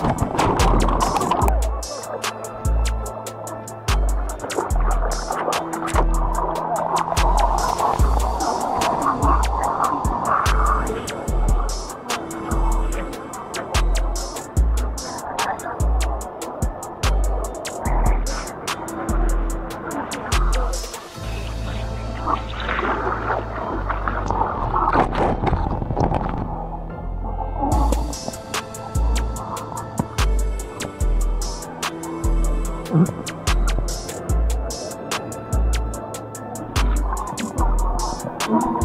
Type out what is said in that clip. Thank you. Thank hmm